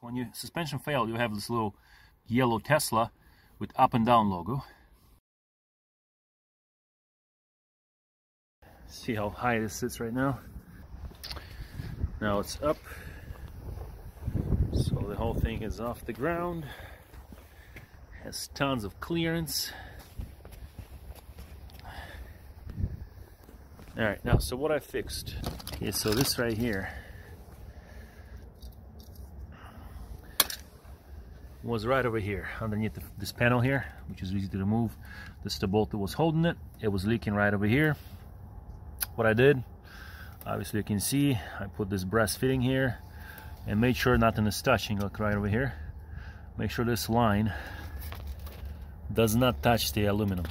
when your suspension failed, you have this little yellow Tesla with up and down logo. See how high this sits right now? Now it's up. So the whole thing is off the ground. Has tons of clearance. All right, now, so what I fixed. Okay, so this right here was right over here underneath the, this panel here which is easy to remove. This is the bolt that was holding it. It was leaking right over here. What I did obviously you can see I put this brass fitting here and made sure nothing is touching look right over here. Make sure this line does not touch the aluminum.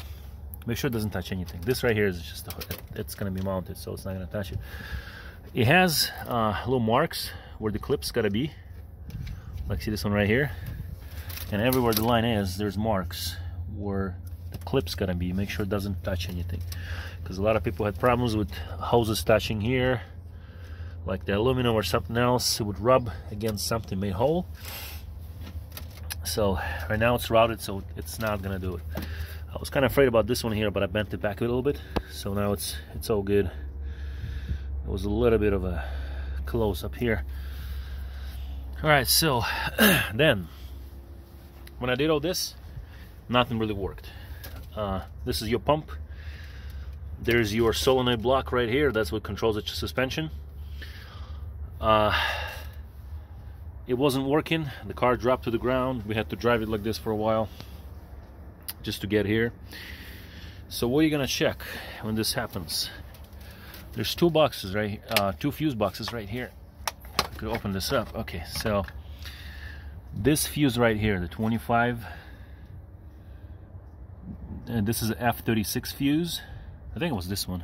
Make sure it doesn't touch anything. This right here is just a, it's going to be mounted so it's not going to touch it. It has uh, little marks where the clips got to be. Like see this one right here and everywhere the line is there's marks where the clip's gonna be. Make sure it doesn't touch anything. Because a lot of people had problems with hoses touching here like the aluminum or something else. It would rub against something made hole so right now it's routed so it's not gonna do it. I was kind of afraid about this one here but I bent it back a little bit. So now it's it's all good. It was a little bit of a close up here. All right so then when I did all this, nothing really worked. Uh, this is your pump. There's your solenoid block right here. That's what controls the suspension. Uh, it wasn't working. The car dropped to the ground. We had to drive it like this for a while just to get here. So what are you gonna check when this happens? There's two boxes right, uh, two fuse boxes right here. I could open this up. Okay, so this fuse right here the 25 and this is an F36 fuse. I think it was this one.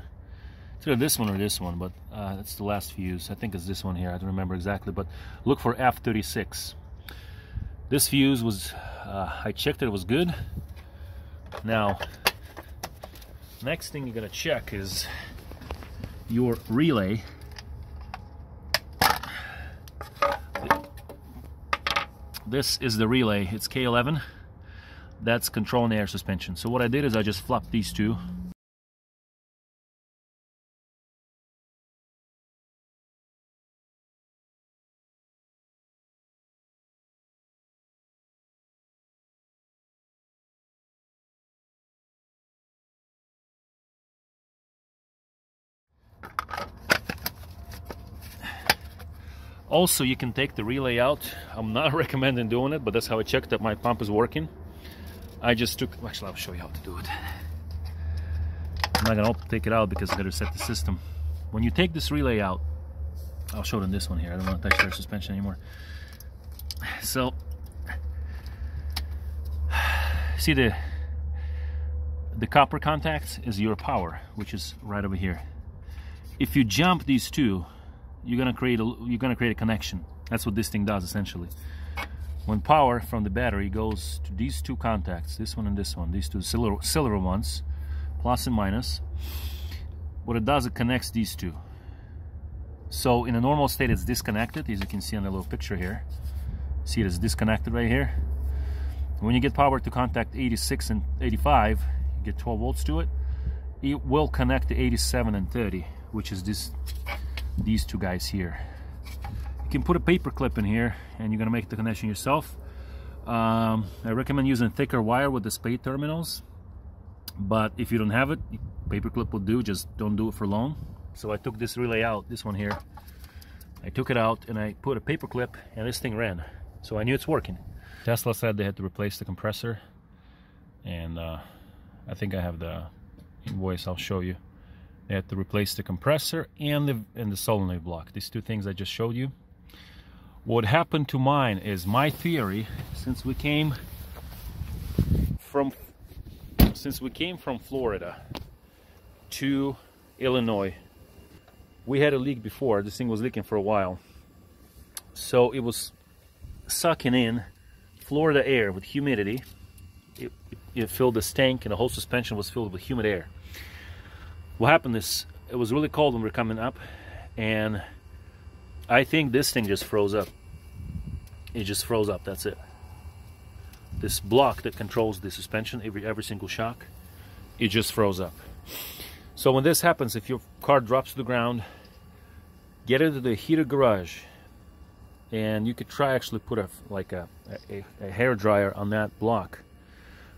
It's either this one or this one but uh, it's the last fuse. I think it's this one here. I don't remember exactly but look for F36 this fuse was uh, I checked it, it was good. Now next thing you're gonna check is your relay this is the relay. It's K11 that's controlling the air suspension. So what I did is I just flopped these two Also, you can take the relay out. I'm not recommending doing it, but that's how I checked that my pump is working. I just took, actually I'll show you how to do it. I'm not gonna take it out because I gotta set the system. When you take this relay out, I'll show them this one here. I don't want to touch their suspension anymore. So, see the the copper contacts is your power, which is right over here. If you jump these two, you're gonna create a you're gonna create a connection. That's what this thing does essentially. When power from the battery goes to these two contacts this one and this one these two silver, silver ones plus and minus what it does it connects these two. So in a normal state it's disconnected as you can see on the little picture here. See it is disconnected right here. When you get power to contact 86 and 85 you get 12 volts to it it will connect to 87 and 30 which is this these two guys here. You can put a paper clip in here and you're gonna make the connection yourself. Um, I recommend using thicker wire with the spade terminals, but if you don't have it, paper clip will do, just don't do it for long. So I took this relay out, this one here. I took it out and I put a paper clip and this thing ran. So I knew it's working. Tesla said they had to replace the compressor and uh, I think I have the invoice I'll show you. They had to replace the compressor and the, and the solenoid block. These two things I just showed you. What happened to mine is my theory, since we came from since we came from Florida to Illinois, we had a leak before. This thing was leaking for a while. So it was sucking in Florida air with humidity. It, it, it filled the tank and the whole suspension was filled with humid air what happened is it was really cold when we are coming up and I think this thing just froze up. It just froze up that's it. This block that controls the suspension every every single shock it just froze up. So when this happens if your car drops to the ground get into the heated garage and you could try actually put a like a, a, a hair dryer on that block.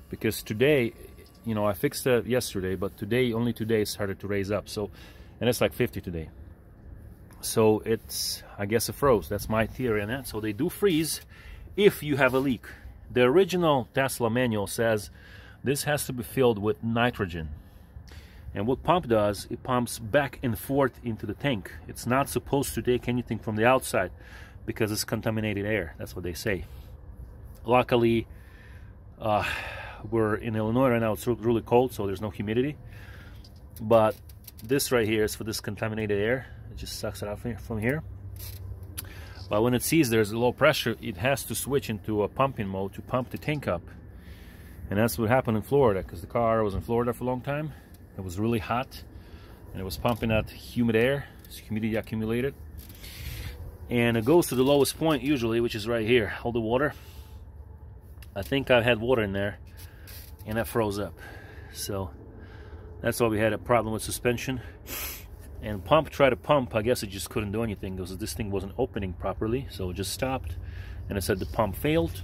Because today you know I fixed it yesterday but today only today it started to raise up so and it's like 50 today so it's I guess it froze that's my theory on that so they do freeze if you have a leak the original Tesla manual says this has to be filled with nitrogen and what pump does, it pumps back and forth into the tank. It's not supposed to take anything from the outside because it's contaminated air. That's what they say. Luckily, uh, we're in Illinois right now. It's really cold, so there's no humidity. But this right here is for this contaminated air. It just sucks it out from here. But when it sees there's a low pressure, it has to switch into a pumping mode to pump the tank up. And that's what happened in Florida because the car was in Florida for a long time it was really hot and it was pumping out humid air. So humidity accumulated. And it goes to the lowest point usually, which is right here, all the water. I think I had water in there and that froze up. So that's why we had a problem with suspension. And pump tried to pump, I guess it just couldn't do anything because this thing wasn't opening properly. So it just stopped and it said the pump failed.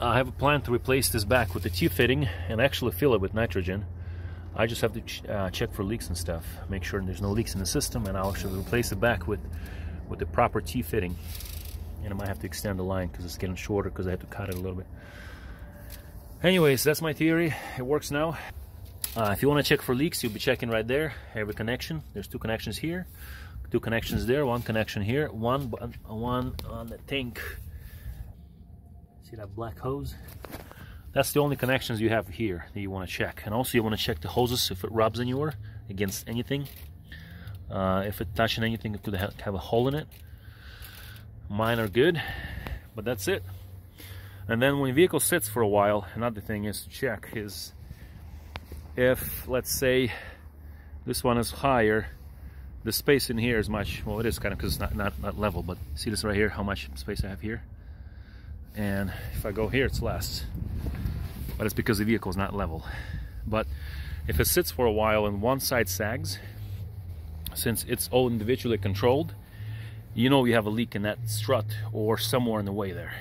I have a plan to replace this back with the T-fitting and actually fill it with nitrogen. I just have to ch uh, check for leaks and stuff, make sure there's no leaks in the system, and I'll actually replace it back with, with the proper T-fitting. And I might have to extend the line because it's getting shorter because I had to cut it a little bit. Anyways, that's my theory. It works now. Uh, if you want to check for leaks, you'll be checking right there. Every connection. There's two connections here, two connections there, one connection here, one one on the tank See that black hose? That's the only connections you have here that you want to check. And also you want to check the hoses if it rubs anywhere against anything. Uh, if it touching anything, it could have a hole in it. Mine are good, but that's it. And then when the vehicle sits for a while, another thing is to check is if, let's say, this one is higher, the space in here is much, well it is kind of because it's not, not, not level, but see this right here, how much space I have here? and if I go here it's less but it's because the vehicle is not level but if it sits for a while and one side sags since it's all individually controlled you know you have a leak in that strut or somewhere in the way there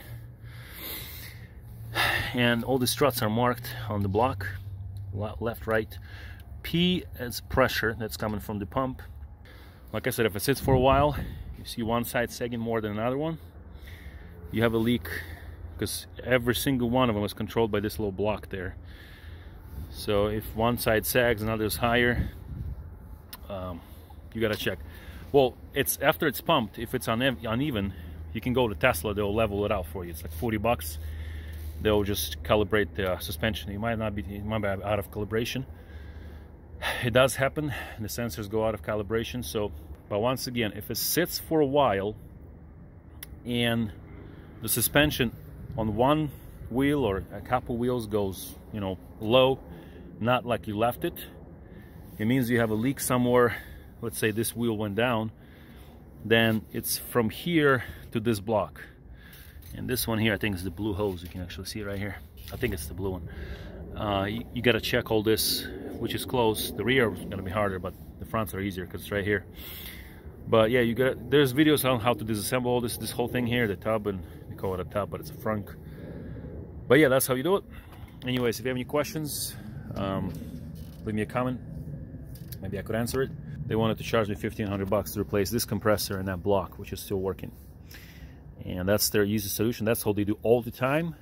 and all the struts are marked on the block left right P is pressure that's coming from the pump like I said if it sits for a while you see one side sagging more than another one you have a leak because every single one of them is controlled by this little block there. So if one side sags, another is higher, um, you gotta check. Well, it's after it's pumped, if it's uneven, you can go to Tesla, they'll level it out for you. It's like 40 bucks. They'll just calibrate the uh, suspension. It might not be, it might be out of calibration. It does happen, the sensors go out of calibration. So, but once again, if it sits for a while and the suspension on one wheel or a couple wheels goes, you know, low, not like you left it, it means you have a leak somewhere. Let's say this wheel went down, then it's from here to this block. And this one here, I think is the blue hose. You can actually see it right here. I think it's the blue one. Uh, you, you got to check all this, which is close. The rear is to be harder, but the fronts are easier because it's right here. But yeah, you got there's videos on how to disassemble all this this whole thing here, the tub and they call it a tub, but it's a frunk. But yeah, that's how you do it. Anyways, if you have any questions, um, leave me a comment. Maybe I could answer it. They wanted to charge me 1500 bucks to replace this compressor and that block, which is still working. And that's their easy solution. That's how they do all the time.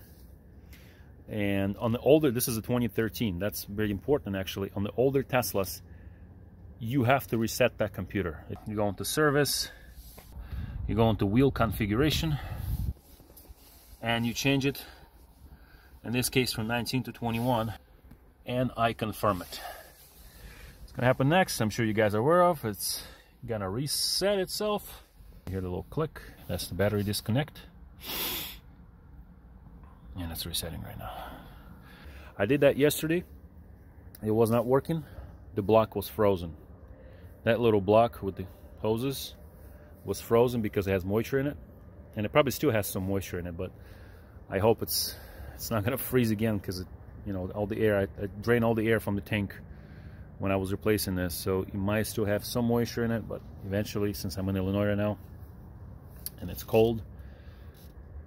And on the older, this is a 2013. That's very important actually. On the older Teslas, you have to reset that computer. You go into service, you go into wheel configuration, and you change it in this case from 19 to 21 and I confirm it it's gonna happen next I'm sure you guys are aware of it's gonna reset itself hear the little click. That's the battery disconnect. And it's resetting right now. I did that yesterday. It was not working. The block was frozen. That little block with the hoses was frozen because it has moisture in it. And it probably still has some moisture in it but I hope it's it's not gonna freeze again because you know all the air I, I drain all the air from the tank when I was replacing this. So it might still have some moisture in it but eventually since I'm in Illinois right now and it's cold.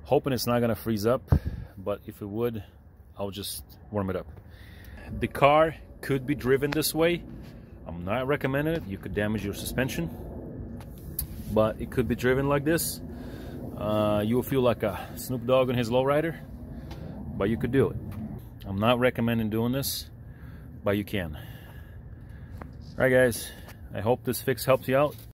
Hoping it's not gonna freeze up but if it would I'll just warm it up. The car could be driven this way. I'm not recommending it. You could damage your suspension but it could be driven like this. Uh, you will feel like a Snoop Dogg on his lowrider but you could do it. I'm not recommending doing this but you can. All right guys. I hope this fix helps you out